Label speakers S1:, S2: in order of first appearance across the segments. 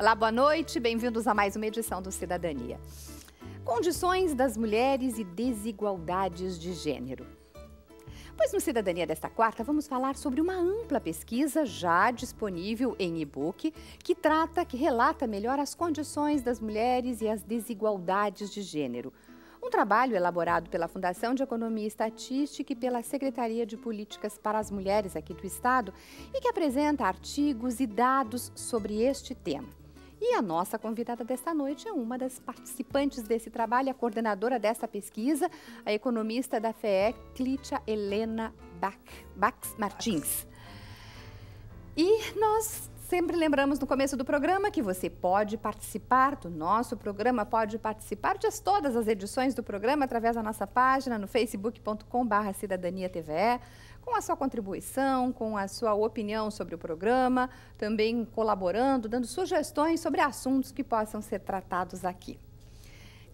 S1: Olá, boa noite, bem-vindos a mais uma edição do Cidadania. Condições das mulheres e desigualdades de gênero. Pois no Cidadania desta quarta vamos falar sobre uma ampla pesquisa já disponível em e-book que trata, que relata melhor as condições das mulheres e as desigualdades de gênero. Um trabalho elaborado pela Fundação de Economia e Estatística e pela Secretaria de Políticas para as Mulheres aqui do Estado e que apresenta artigos e dados sobre este tema. E a nossa convidada desta noite é uma das participantes desse trabalho, a coordenadora dessa pesquisa, a economista da FEE, Clítia Helena Bach, Bax Martins. E nós sempre lembramos no começo do programa que você pode participar do nosso programa, pode participar de todas as edições do programa através da nossa página no facebook.com.br cidadania TVE com a sua contribuição, com a sua opinião sobre o programa, também colaborando, dando sugestões sobre assuntos que possam ser tratados aqui.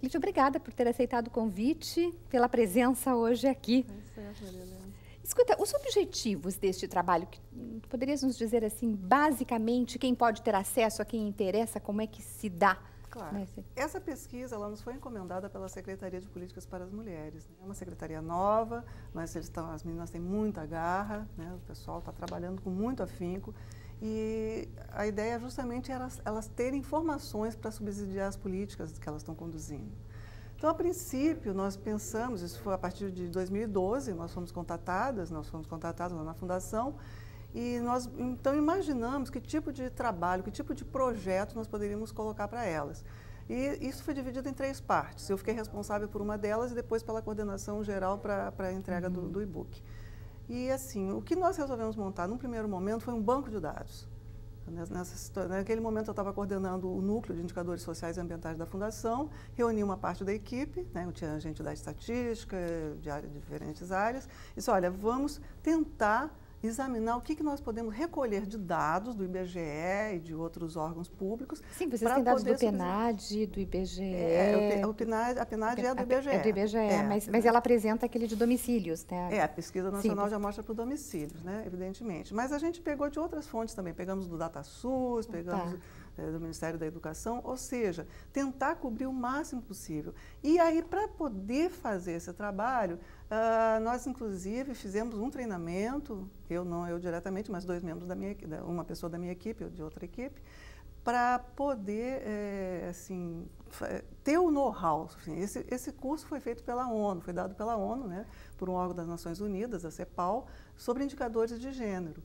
S1: Clítia, obrigada por ter aceitado o convite, pela presença hoje aqui. É certo, Escuta, os objetivos deste trabalho, poderias nos dizer assim, basicamente, quem pode ter acesso, a quem interessa, como é que se dá?
S2: Claro. Né? Essa pesquisa ela nos foi encomendada pela Secretaria de Políticas para as Mulheres. Né? É uma secretaria nova, mas eles estão, as meninas têm muita garra, né? o pessoal está trabalhando com muito afinco. E a ideia justamente era elas terem informações para subsidiar as políticas que elas estão conduzindo. Então, a princípio, nós pensamos, isso foi a partir de 2012, nós fomos contatadas, nós fomos contatadas lá na Fundação, e nós então imaginamos que tipo de trabalho, que tipo de projeto nós poderíamos colocar para elas. E isso foi dividido em três partes. Eu fiquei responsável por uma delas e depois pela coordenação geral para a entrega uhum. do, do e-book. E assim, o que nós resolvemos montar num primeiro momento foi um banco de dados. Nessa, naquele momento eu estava coordenando o núcleo de indicadores sociais e ambientais da Fundação, reuni uma parte da equipe, né, eu tinha gente da estatística, de, área, de diferentes áreas, e disse, olha, vamos tentar examinar o que, que nós podemos recolher de dados do IBGE e de outros órgãos públicos.
S1: Sim, vocês têm dados do PNAD, do IBGE.
S2: É, o, PNAD, a PNAD é do IBGE. É
S1: do IBGE, é, mas, mas ela apresenta aquele de domicílios, né?
S2: É, a pesquisa nacional Sim. já mostra por domicílios, né, evidentemente. Mas a gente pegou de outras fontes também, pegamos do DataSUS, pegamos... Tá do Ministério da Educação, ou seja, tentar cobrir o máximo possível. E aí, para poder fazer esse trabalho, uh, nós inclusive fizemos um treinamento, eu não eu diretamente, mas dois membros da minha uma pessoa da minha equipe, de outra equipe, para poder é, assim, ter o know-how. Assim, esse, esse curso foi feito pela ONU, foi dado pela ONU, né, por um órgão das Nações Unidas, a CEPAL, sobre indicadores de gênero,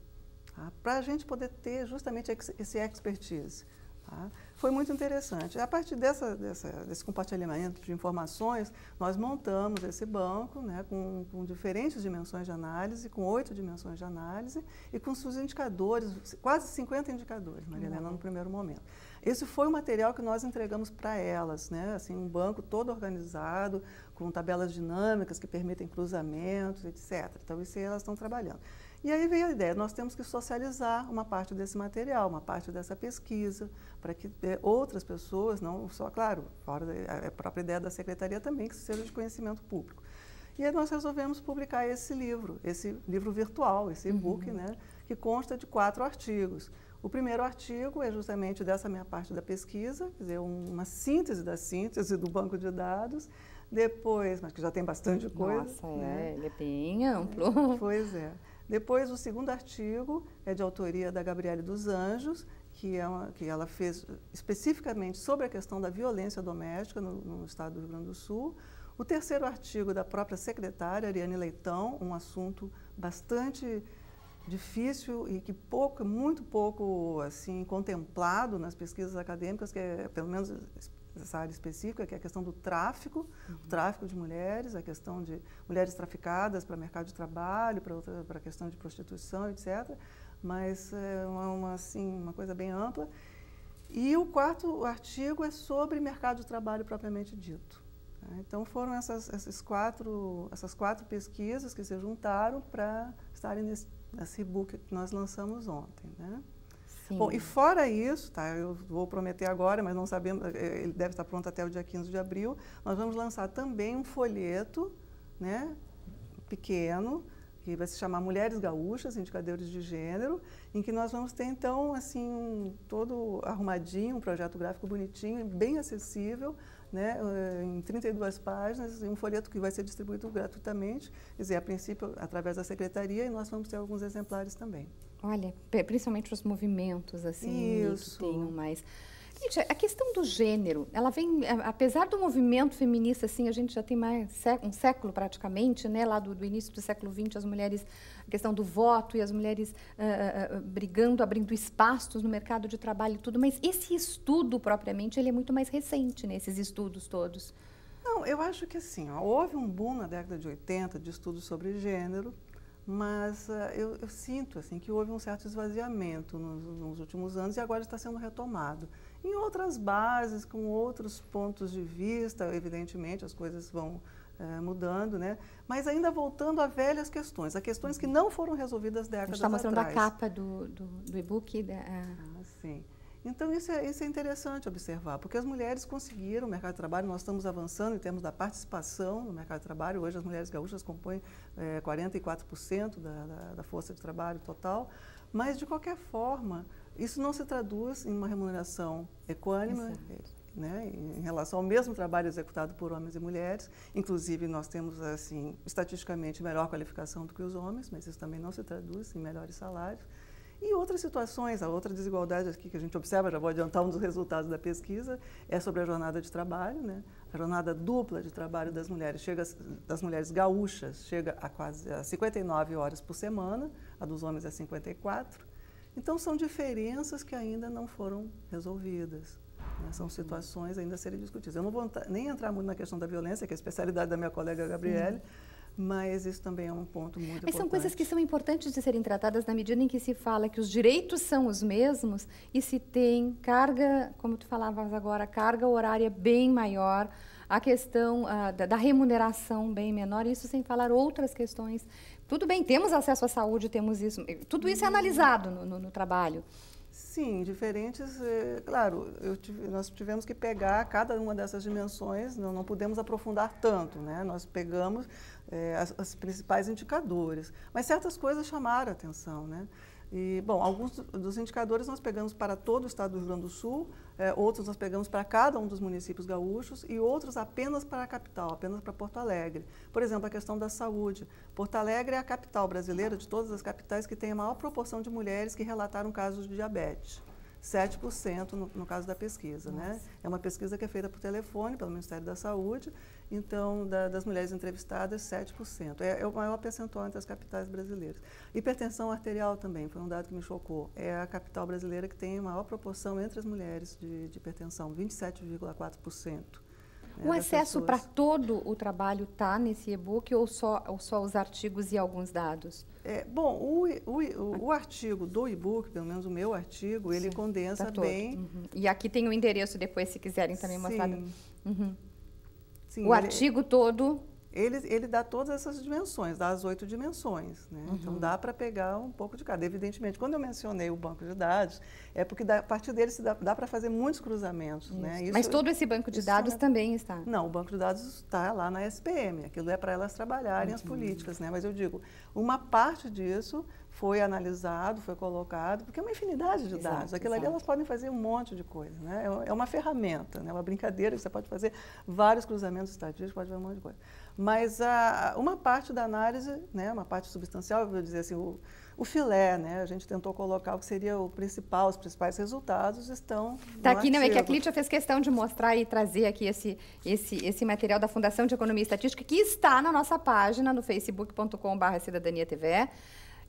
S2: tá? para a gente poder ter justamente esse expertise. Tá? Foi muito interessante. A partir dessa, dessa, desse compartilhamento de informações, nós montamos esse banco né, com, com, diferentes dimensões de análise, com oito dimensões de análise e com seus indicadores, quase 50 indicadores, Maria Helena, uhum. no primeiro momento. Esse foi o material que nós entregamos para elas, né? assim, um banco todo organizado, com tabelas dinâmicas que permitem cruzamentos, etc. Então, isso aí elas estão trabalhando. E aí veio a ideia, nós temos que socializar uma parte desse material, uma parte dessa pesquisa, para que é, outras pessoas, não só, claro, fora a própria ideia da secretaria também, que seja de conhecimento público. E aí nós resolvemos publicar esse livro, esse livro virtual, esse e-book, uhum. né, que consta de quatro artigos. O primeiro artigo é justamente dessa minha parte da pesquisa, quer dizer, uma síntese da síntese do banco de dados. Depois, mas que já tem bastante coisa.
S1: Nossa, né? é, ele é bem amplo.
S2: É, pois é. Depois, o segundo artigo é de autoria da Gabriele dos Anjos, que, é uma, que ela fez especificamente sobre a questão da violência doméstica no, no, estado do Rio Grande do Sul. O terceiro artigo da própria secretária, Ariane Leitão, um assunto bastante difícil e que pouco, muito pouco assim contemplado nas pesquisas acadêmicas, que é pelo menos essa área específica, que é a questão do tráfico, uhum. o tráfico de mulheres, a questão de mulheres traficadas para mercado de trabalho, para, a questão de prostituição, etc. Mas é uma, uma, assim, uma coisa bem ampla. E o quarto artigo é sobre mercado de trabalho propriamente dito. Né? Então foram essas, essas, quatro, essas quatro pesquisas que se juntaram para estarem nesse, nesse e-book que nós lançamos ontem. Né? Sim. Bom, e fora isso, tá, eu vou prometer agora, mas não sabemos, eh, ele deve estar pronto até o dia 15 de abril, nós vamos lançar também um folheto, né, pequeno, que vai se chamar Mulheres Gaúchas, Indicadores de Gênero, em que nós vamos ter, então, assim, todo arrumadinho, um projeto gráfico bonitinho, bem acessível, né, eh, em 32 páginas, um folheto que vai ser distribuído gratuitamente, quer dizer, a princípio, através da secretaria, e nós vamos ter alguns exemplares também.
S1: Olha, principalmente os movimentos, assim, Isso. que tenham mais Gente, a questão do gênero, ela vem, apesar do movimento feminista, assim, a gente já tem mais um século praticamente, né, lá do, do início do século XX, as mulheres, a questão do voto e as mulheres uh, uh, brigando, abrindo espaços no mercado de trabalho e tudo, mas esse estudo propriamente, ele é muito mais recente, nesses né, estudos todos.
S2: Não, eu acho que assim, ó, houve um boom na década de 80 de estudos sobre gênero, mas uh, eu, eu, sinto assim que houve um certo esvaziamento nos, nos últimos anos e agora está sendo retomado em outras bases, com outros pontos de vista, evidentemente as coisas vão é, mudando, né? Mas ainda voltando a velhas questões, a questões que não foram resolvidas décadas
S1: atrás.
S2: está
S1: mostrando a capa do, do, do e-book. Da,
S2: ah, sim. Então, isso é, isso é interessante observar, porque as mulheres conseguiram o mercado de trabalho, nós estamos avançando em termos da participação no mercado de trabalho. Hoje, as mulheres gaúchas compõem é, 44% da, da, da força de trabalho total, mas, de qualquer forma, isso não se traduz em uma remuneração equânime, né, em relação ao mesmo trabalho executado por homens e mulheres. Inclusive, nós temos, assim, estatisticamente, melhor qualificação do que os homens, mas isso também não se traduz em melhores salários. E outras situações, a outra desigualdade aqui que a gente observa, já vou adiantar um dos resultados da pesquisa, é sobre a jornada de trabalho, né? A jornada dupla de trabalho das mulheres, chega, das mulheres gaúchas, chega a quase a 59 horas por semana, a dos homens é 54. Então, são diferenças que ainda não foram resolvidas. Né? São situações ainda a serem discutidas. Eu não vou nem entrar muito na questão da violência, que é a especialidade da minha colega Gabriele, Sim. mas isso também é um ponto muito mas importante.
S1: São coisas que são importantes de serem tratadas na medida em que se fala que os direitos são os mesmos e se tem carga, como tu falavas agora, carga horária bem maior, a questão uh, da, da, remuneração bem menor, isso sem falar outras questões tudo bem, temos acesso à saúde, temos isso. Tudo isso é analisado no, no, no trabalho.
S2: Sim, diferentes. É, claro, tive, nós tivemos que pegar cada uma dessas dimensões, não, não podemos aprofundar tanto, né? Nós pegamos é, as, as, principais indicadores, mas certas coisas chamaram a atenção, né? E, bom, alguns dos indicadores nós pegamos para todo o estado do Rio Grande do Sul, é, outros nós pegamos para cada um dos municípios gaúchos e outros apenas para a capital, apenas para Porto Alegre. Por exemplo, a questão da saúde. Porto Alegre é a capital brasileira, de todas as capitais, que tem a maior proporção de mulheres que relataram casos de diabetes. 7% no, no caso da pesquisa. Né? É uma pesquisa que é feita por telefone, pelo Ministério da Saúde, então, da, das mulheres entrevistadas, 7%. É, é o maior percentual entre as capitais brasileiras. Hipertensão arterial também, foi um dado que me chocou. É a capital brasileira que tem a maior proporção entre as mulheres de, de hipertensão, 27,4%.
S1: O acesso para todo o trabalho está nesse e-book ou só, ou só os artigos e alguns dados?
S2: É, bom, o, o, o, artigo do e-book, pelo menos o meu artigo, ele Sim, condensa tá bem.
S1: Uhum. E aqui tem o endereço depois, se quiserem também mostrar. Uhum. Sim, o ele, artigo todo
S2: ele, ele dá todas essas dimensões, dá as oito dimensões. Né? Uhum. Então dá para pegar um pouco de cada. Evidentemente, quando eu mencionei o banco de dados, é porque da, a partir dele se dá, dá para fazer muitos cruzamentos. Né?
S1: Isso, Mas todo esse banco de dados é... também está?
S2: Não, o banco de dados está lá na SPM. Aquilo é para elas trabalharem uhum. as políticas. Né? Mas eu digo, uma parte disso foi analisado, foi colocado, porque é uma infinidade de exato, dados. Aquilo exato. ali elas podem fazer um monte de coisa. Né? É, é uma ferramenta, né? uma brincadeira que você pode fazer vários cruzamentos estatísticos, pode fazer um monte de coisa. Mas a, uma parte da análise, né, uma parte substancial, eu vou dizer assim, o, o filé, né? A gente tentou colocar o que seria o principal, os principais resultados estão.
S1: Está aqui, não, é que a Clítia fez questão de mostrar e trazer aqui esse, esse, esse material da Fundação de Economia e Estatística, que está na nossa página no facebook.com.br Cidadania TV.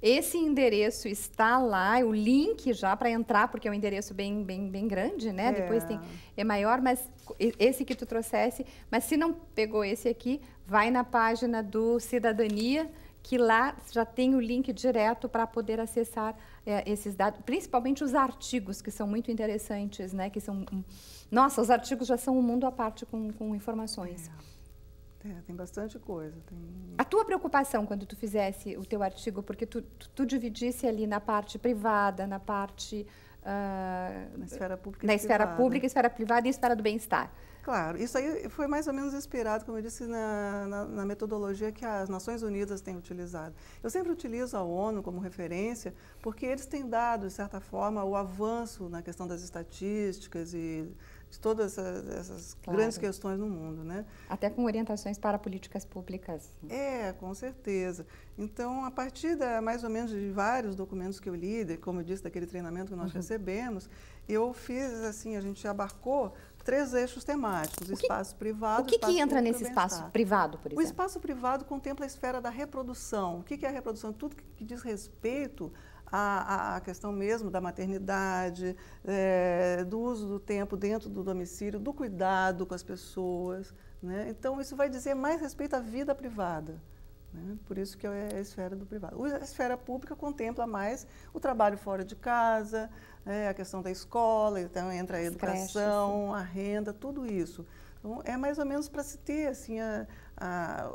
S1: Esse endereço está lá, o link já para entrar, porque é um endereço bem, bem, bem grande, né? É. Depois tem é maior, mas esse que tu trouxesse, mas se não pegou esse aqui, vai na página do Cidadania, que lá já tem o link direto para poder acessar é, esses dados, principalmente os artigos, que são muito interessantes, né? Que são, nossa, os artigos já são um mundo à parte com, com informações.
S2: É. É, tem bastante coisa. Tem...
S1: A tua preocupação quando tu fizesse o teu artigo, porque tu, tu, tu dividisse ali na parte privada, na parte
S2: Uh, na esfera pública
S1: Na esfera privada. pública, esfera privada e esfera do bem-estar.
S2: Claro, isso aí foi mais ou menos inspirado, como eu disse, na, na, na, metodologia que as Nações Unidas têm utilizado. Eu sempre utilizo a ONU como referência, porque eles têm dado, de certa forma, o avanço na questão das estatísticas e de todas essas, essas claro. grandes questões no mundo, né?
S1: Até com orientações para políticas públicas.
S2: É, com certeza. Então, a partir da, mais ou menos de vários documentos que eu li, como eu disse, daquele treinamento que nós uhum. recebemos, eu fiz assim, a gente abarcou três eixos temáticos: o, que, espaço privado.
S1: O que, que entra nesse espaço privado, por exemplo?
S2: O espaço privado contempla a esfera da reprodução. O que, que é a reprodução? Tudo que diz respeito a, a, questão mesmo da maternidade, é, do uso do tempo dentro do domicílio, do cuidado com as pessoas. Né? Então, isso vai dizer mais respeito à vida privada. Né? Por isso que é a esfera do privado. A esfera pública contempla mais o trabalho fora de casa, é, a questão da escola, então entra a educação, a renda, tudo isso. Então, é mais ou menos para se ter assim, a, a,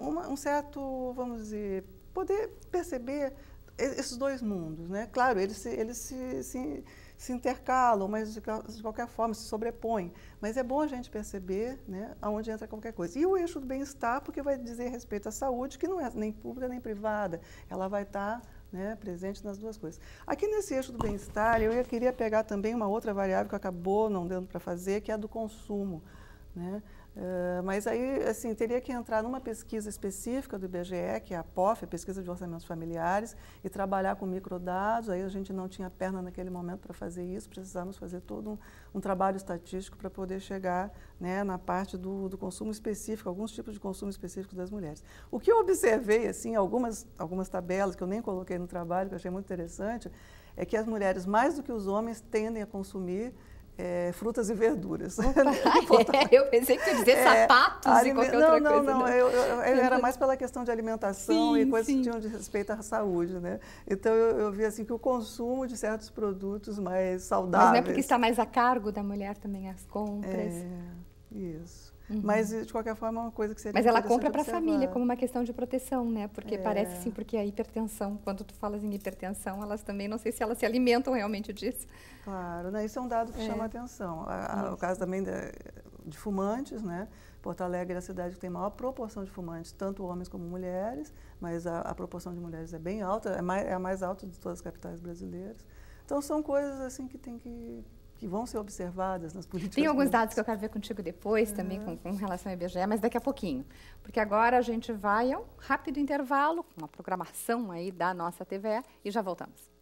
S2: uma, um certo, vamos dizer, poder perceber esses dois mundos, né? Claro, eles se, eles se, se, se intercalam, mas de, de, qualquer forma se sobrepõem. Mas é bom a gente perceber né, aonde entra qualquer coisa. E o eixo do bem-estar, porque vai dizer respeito à saúde, que não é nem pública nem privada. Ela vai estar né, presente nas duas coisas. Aqui nesse eixo do bem-estar, eu queria pegar também uma outra variável que acabou não dando para fazer, que é a do consumo. Né? Uh, mas aí, assim, teria que entrar numa pesquisa específica do IBGE, que é a POF, a Pesquisa de Orçamentos Familiares, e trabalhar com microdados. Aí a gente não tinha perna naquele momento para fazer isso, precisamos fazer todo um, um trabalho estatístico para poder chegar né, na parte do, do, consumo específico, alguns tipos de consumo específico das mulheres. O que eu observei, assim, algumas, algumas tabelas que eu nem coloquei no trabalho, que eu achei muito interessante, é que as mulheres, mais do que os homens, tendem a consumir é, frutas e verduras.
S1: Opa, é, eu pensei que ia dizer é, sapatos e qualquer
S2: não,
S1: outra
S2: não,
S1: coisa.
S2: Não, não, eu, eu, eu, era mais pela questão de alimentação sim, e coisas sim. que tinham de respeito à saúde, né? Então eu, eu vi assim que o consumo de certos produtos mais saudáveis...
S1: Mas não é porque está mais a cargo da mulher também as compras?
S2: É, isso. Uhum. Mas, de qualquer forma, é uma coisa que seria
S1: Mas ela compra para a família como uma questão de proteção, né? Porque é. parece sim, porque a hipertensão, quando tu falas em hipertensão, elas também, não sei se elas se alimentam realmente disso.
S2: Claro, né? isso é um dado que é. chama a atenção. A, a, o caso também de, de, fumantes, né? Porto Alegre é a cidade que tem maior proporção de fumantes, tanto homens como mulheres, mas a, a proporção de mulheres é bem alta, é, mais, é a mais alta de todas as capitais brasileiras. Então, são coisas assim que tem que que vão ser observadas nas políticas
S1: Tem alguns dados que eu quero ver contigo depois, uhum. também com, com, relação ao IBGE, mas daqui a pouquinho. Porque agora a gente vai a um rápido intervalo, uma programação aí da nossa TVE e já voltamos.